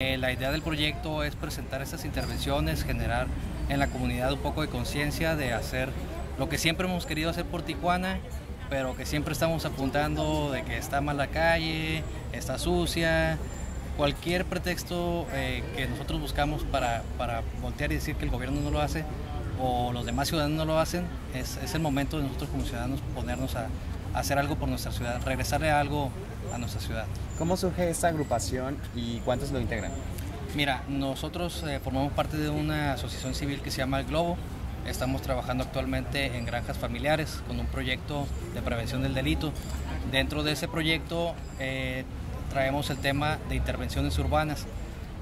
Eh, la idea del proyecto es presentar estas intervenciones, generar en la comunidad un poco de conciencia de hacer lo que siempre hemos querido hacer por Tijuana, pero que siempre estamos apuntando de que está mal la calle, está sucia, cualquier pretexto eh, que nosotros buscamos para, para, voltear y decir que el gobierno no lo hace o los demás ciudadanos no lo hacen, es, el momento de nosotros como ciudadanos ponernos a hacer algo por nuestra ciudad, regresarle algo a nuestra ciudad. ¿Cómo surge esta agrupación y cuántos lo integran? Mira, nosotros eh, formamos parte de una asociación civil que se llama El Globo. Estamos trabajando actualmente en granjas familiares con un proyecto de prevención del delito. Dentro de ese proyecto eh, traemos el tema de intervenciones urbanas.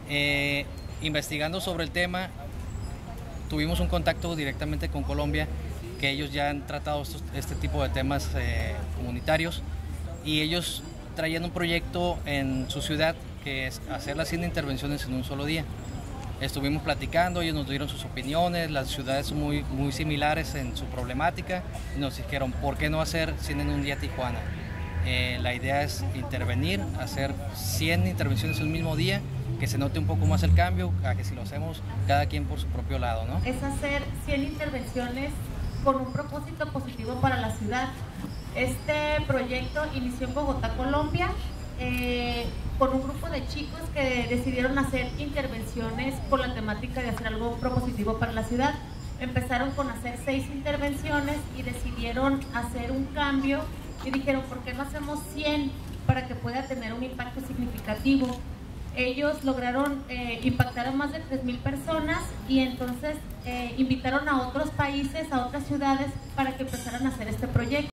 Eh, investigando sobre el tema, tuvimos un contacto directamente con Colombia, que ellos ya han tratado estos, este tipo de temas eh, comunitarios y ellos traían un proyecto en su ciudad que es hacer las 100 intervenciones en un solo día. Estuvimos platicando, ellos nos dieron sus opiniones, las ciudades son muy, muy similares en su problemática y nos dijeron, ¿por qué no hacer 100 en un día Tijuana? Eh, la idea es intervenir, hacer 100 intervenciones en un mismo día, que se note un poco más el cambio, a que si lo hacemos cada quien por su propio lado. ¿no? Es hacer 100 intervenciones con un propósito positivo para la ciudad. Este proyecto inició en Bogotá, Colombia, eh, con un grupo de chicos que decidieron hacer intervenciones con la temática de hacer algo propositivo para la ciudad. Empezaron con hacer seis intervenciones y decidieron hacer un cambio y dijeron, ¿por qué no hacemos 100 para que pueda tener un impacto significativo? Ellos lograron eh, impactar a más de 3.000 personas y entonces eh, invitaron a otros países, a otras ciudades para que empezaran a hacer este proyecto.